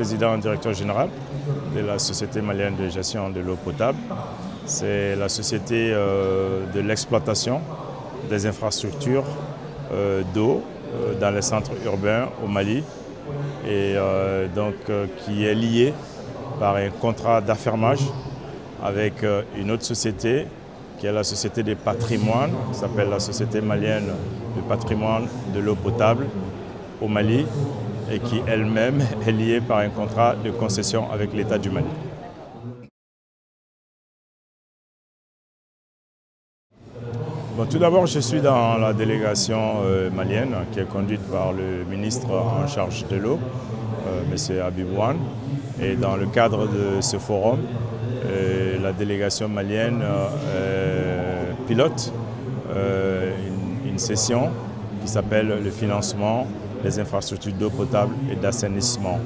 Président directeur général de la Société malienne de gestion de l'eau potable. C'est la société euh, de l'exploitation des infrastructures euh, d'eau euh, dans les centres urbains au Mali et donc qui est liée par un contrat d'affermage avec une autre société qui est la société des patrimoines, qui s'appelle la Société malienne du patrimoine de l'eau potable au Mali et qui elle-même est liée par un contrat de concession avec l'État du Mali. tout d'abord, je suis dans la délégation euh, malienne qui est conduite par le ministre en charge de l'eau, euh, M. Abibouane. Et dans le cadre de ce forum, euh, la délégation malienne pilote une, session qui s'appelle le financement des infrastructures d'eau potable et d'assainissement.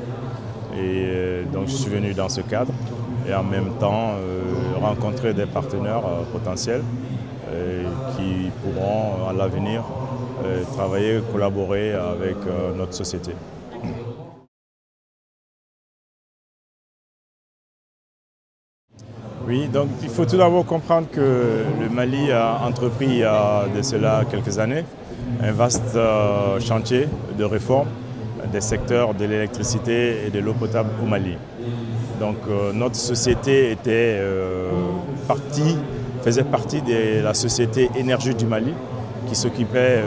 Et euh, donc je suis venu dans ce cadre et en même temps euh, rencontrer des partenaires euh, potentiels qui pourront à l'avenir travailler, collaborer avec notre société. Oui, donc il faut tout d'abord comprendre que le Mali a entrepris il y a de cela quelques années un vaste euh, chantier de réforme des secteurs de l'électricité et de l'eau potable au Mali. Donc euh, notre société était euh, partie, faisait partie de la société Énergie du Mali qui s'occupait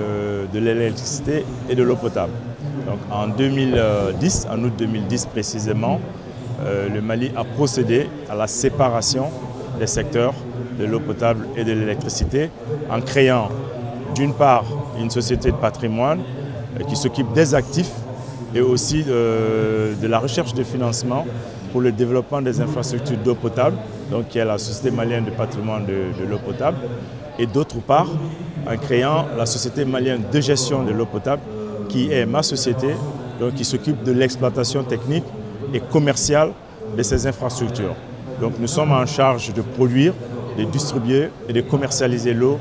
de l'électricité et de l'eau potable. Donc en 2010, en août 2010 précisément, le Mali a procédé à la séparation des secteurs de l'eau potable et de l'électricité en créant d'une part une société de patrimoine euh, qui s'occupe des actifs et aussi de, la recherche de financement pour le développement des infrastructures d'eau potable, donc qui est la Société malienne de patrimoine de, l'eau potable, et d'autre part en créant la Société malienne de gestion de l'eau potable, qui est ma société, donc qui s'occupe de l'exploitation technique et commerciale de ces infrastructures. Donc nous sommes en charge de produire, de distribuer et de commercialiser l'eau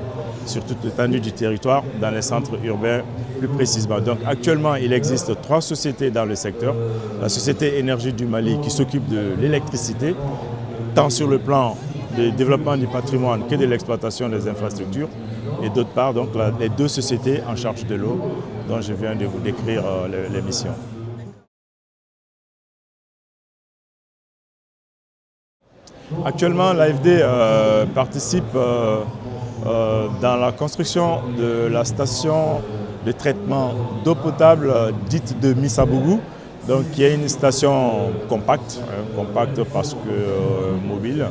sur toute l'étendue du territoire, dans les centres urbains plus précisément. Donc actuellement, il existe trois sociétés dans le secteur. La Société Énergie du Mali qui s'occupe de l'électricité, tant sur le plan du développement du patrimoine que de l'exploitation des infrastructures. Et d'autre part, donc, les deux sociétés en charge de l'eau dont je viens de vous décrire euh, les missions. Actuellement, l'AFD euh, participe euh, euh, dans la construction de la station de traitement d'eau potable dite de Misabougou, donc qui est une station compacte, hein, compacte parce que euh, mobile,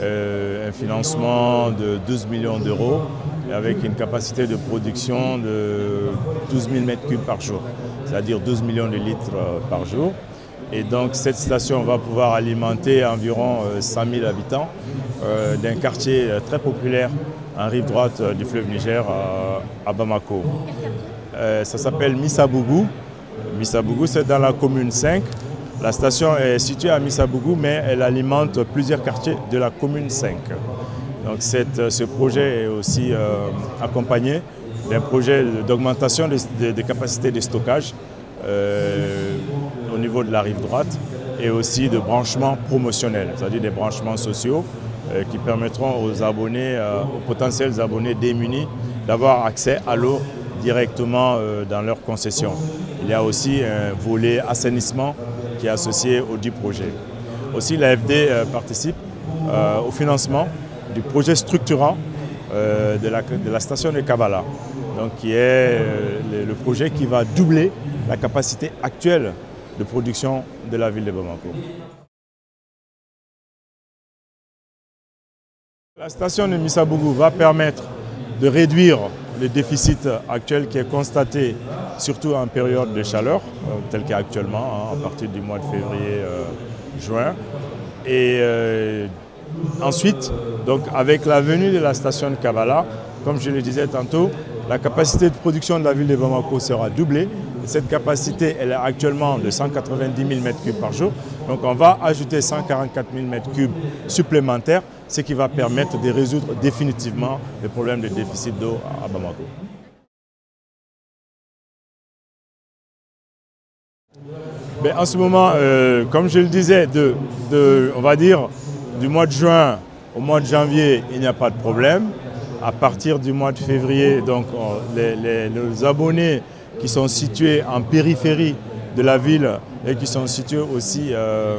euh, un financement de 12 millions d'euros avec une capacité de production de 12 000 m3 par jour, c'est-à-dire 12 millions de litres par jour. Et donc cette station va pouvoir alimenter environ 100 000 habitants d'un quartier très populaire en rive droite euh, du fleuve Niger à, Bamako. Euh, ça s'appelle Missabougou. Missabougou, c'est dans la commune 5. La station est située à Missabougou, mais elle alimente plusieurs quartiers de la commune 5. Donc ce projet est aussi euh, accompagné d'un projet d'augmentation des, capacités de stockage au niveau de la rive droite et aussi de branchements promotionnels, c'est-à-dire des branchements sociaux qui permettront aux abonnés, euh, aux potentiels abonnés démunis d'avoir accès à l'eau directement euh, dans leur concession. Il y a aussi un volet assainissement qui est associé au dit projet. Aussi, l'AFD participe au financement du projet structurant de la, station de Kabbalah, donc qui est le projet qui va doubler la capacité actuelle de production de la ville de Bamako. La station de Misabougou va permettre de réduire le déficit actuel qui est constaté surtout en période de chaleur, euh, tel qu'actuellement, hein, à partir du mois de février-juin. Euh, Et euh, ensuite, avec la venue de la station de Kavala, comme je le disais tantôt, la capacité de production de la ville de Bamako sera doublée. Cette capacité, elle est actuellement de 190 000 m3 par jour. Donc on va ajouter 144 000 m3 supplémentaires, ce qui va permettre de résoudre définitivement le problème de déficit d'eau à Bamako. En ce moment, euh, comme je le disais, de, de, on va dire du mois de juin au mois de janvier, il n'y a pas de problème. À partir du mois de février, donc les abonnés qui sont situés en périphérie de la ville et qui sont situés aussi euh,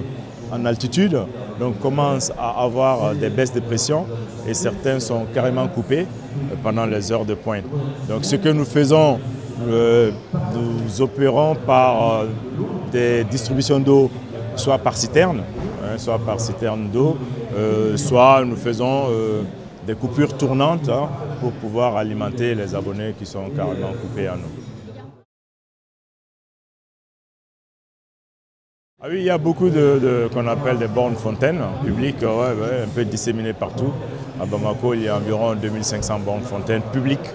en altitude, donc commencent à avoir des baisses de pression et certains sont carrément coupés pendant les heures de pointe. Donc ce que nous faisons, euh, nous opérons par euh, des distributions d'eau, soit par citerne, hein, soit par citerne d'eau, euh, soit nous faisons euh, des coupures tournantes hein, pour pouvoir alimenter les abonnés qui sont carrément coupés en eau. Ah oui, il y a beaucoup de, qu'on appelle des bornes fontaines publiques, un peu disséminées partout. À Bamako, il y a environ 2500 bornes fontaines publiques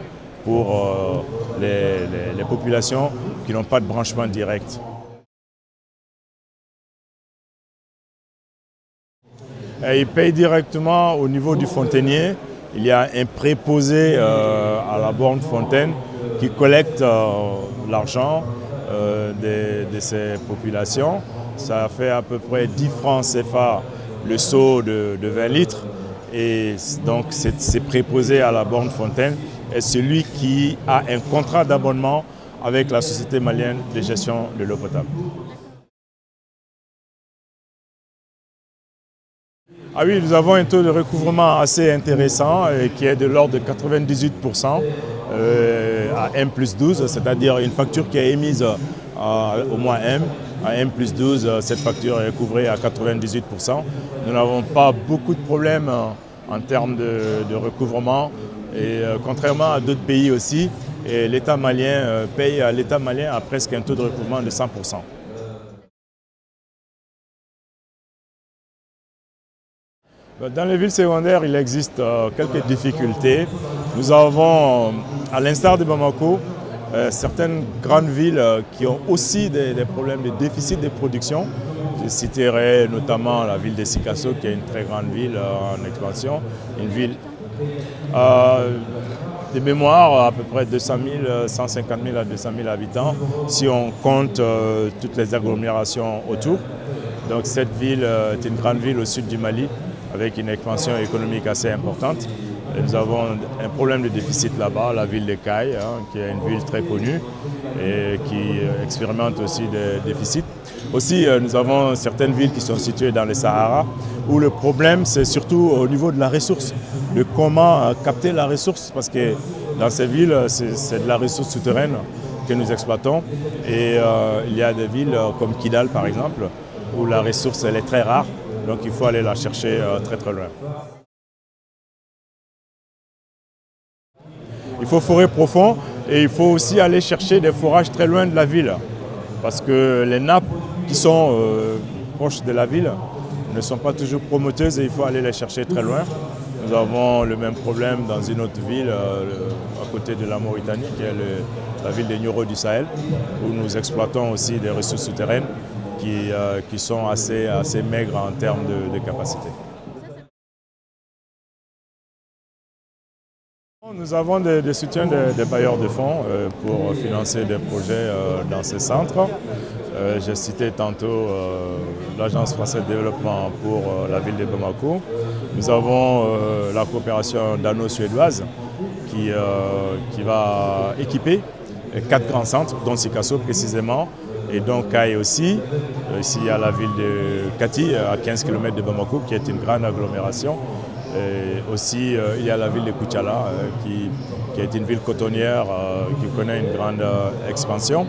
pour euh, les, populations qui n'ont pas de branchement direct. Ils payent directement au niveau du fontainier. Il y a un préposé euh, à la borne fontaine qui collecte euh, l'argent de, ces populations. Ça fait à peu près 10 francs CFA le seau de, de 20 litres. Et donc c'est préposé à la borne fontaine est celui qui a un contrat d'abonnement avec la Société malienne de gestion de l'eau potable. Ah oui, nous avons un taux de recouvrement assez intéressant euh, qui est de l'ordre de 98% euh, à M plus 12, c'est-à-dire une facture qui est émise au mois M, à M plus 12, cette facture est recouvrée à 98%. Nous n'avons pas beaucoup de problèmes en termes de, recouvrement et euh, contrairement à d'autres pays aussi, l'État malien euh, paye à l'État malien à presque un taux de recouvrement de 100%. Dans les villes secondaires, il existe euh, quelques difficultés. Nous avons, à l'instar de Bamako, euh, certaines grandes villes euh, qui ont aussi des, problèmes de déficit de production. Je citerai notamment la ville de Sikasso, qui est une très grande ville en expansion, une ville de mémoire à peu près 200 000, 150 000 à 200 000 habitants, si on compte toutes les agglomérations autour. Donc cette ville est une grande ville au sud du Mali, avec une expansion économique assez importante. Nous avons un problème de déficit là-bas, la ville de Caille, hein, qui est une ville très connue et qui expérimente aussi des déficits. Aussi, euh, nous avons certaines villes qui sont situées dans le Sahara, où le problème, c'est surtout au niveau de la ressource, de comment euh, capter la ressource, parce que dans ces villes, c'est de la ressource souterraine que nous exploitons. Et euh, il y a des villes comme Kidal, par exemple, où la ressource elle est très rare donc il faut aller la chercher euh, très très loin. Il faut forer profond et il faut aussi aller chercher des forages très loin de la ville. Parce que les nappes qui sont euh, proches de la ville ne sont pas toujours promoteuses et il faut aller les chercher très loin. Nous avons le même problème dans une autre ville euh, à côté de la Mauritanie, qui est la ville de Nioro du Sahel, où nous exploitons aussi des ressources souterraines qui, euh, sont assez, maigres en termes de capacité. Nous avons des, soutiens des, bailleurs de fonds euh, pour financer des projets euh, dans ces centres. Euh, J'ai cité tantôt l'Agence française de développement pour la ville de Bamako. Nous avons la coopération dano-suédoise qui, qui va équiper quatre grands centres, dont Sikasso précisément, et donc Caille aussi. Ici, il y a la ville de Kati, à 15 km de Bamako, qui est une grande agglomération. Et aussi, euh, il y a la ville de Kuchala, euh, qui, est une ville cotonnière euh, qui connaît une grande expansion.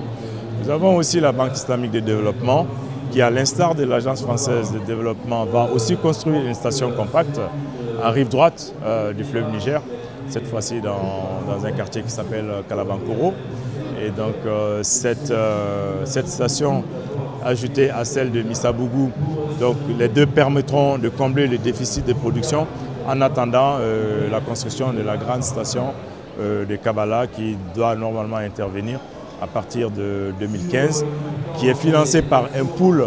Nous avons aussi la Banque islamique de développement, qui, à l'instar de l'Agence française de développement, va aussi construire une station compacte en rive droite du fleuve Niger, cette fois-ci dans, un quartier qui s'appelle Kalabankoro. Et donc cette, cette, station ajoutée à celle de Misabougou, donc les deux permettront de combler le déficit de production en attendant euh, la construction de la grande station de Kabbalah qui doit normalement intervenir à partir de 2015, qui est financée par un pool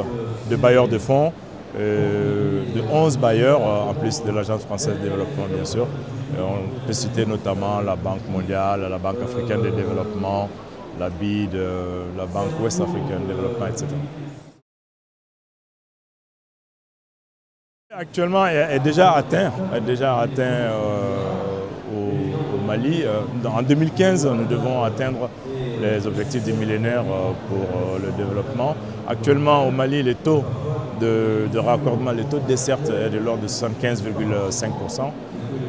de bailleurs de fonds euh, de 11 bailleurs, en plus de l'Agence française de développement bien sûr. On peut citer notamment la Banque mondiale, la Banque africaine de développement, la BID, la Banque ouest africaine de développement, etc. Actuellement, est déjà atteint, est déjà atteint au, Mali. En 2015, nous devons atteindre les objectifs du millénaire pour le développement. Actuellement, au Mali, les taux de, de raccordement, les taux de desserte est de l'ordre de 75,5%.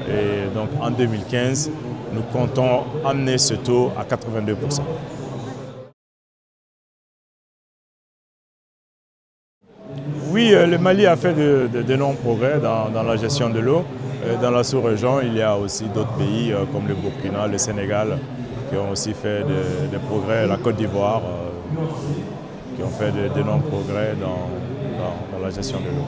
Et donc en 2015, nous comptons amener ce taux à 82%. Oui, euh, le Mali a fait de, progrès dans, la gestion de l'eau. Euh, dans la sous-région, il y a aussi d'autres pays euh, comme le Burkina, le Sénégal, qui ont aussi fait des progrès, la Côte d'Ivoire, qui ont fait d'énormes progrès dans, dans la gestion de l'eau.